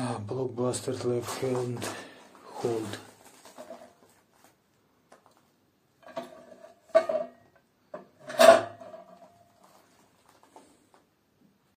Blockbuster left hand hold.